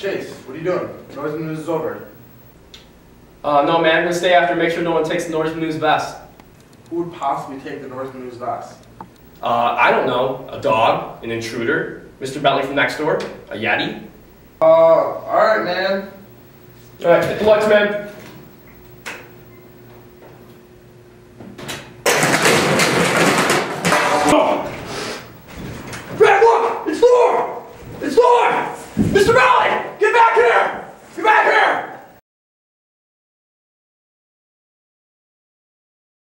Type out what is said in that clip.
Chase, what are you doing? Noise news is over. Uh, no, man, I'm gonna stay after, make sure no one takes the Norsemen News vest. Who would possibly take the Norsemen News vest? Uh, I don't know, a dog, an intruder, Mr. Bentley from next door, a Yeti. Uh, alright, man. Alright, hit the lights, man. Red light! It's Thor! It's Thor!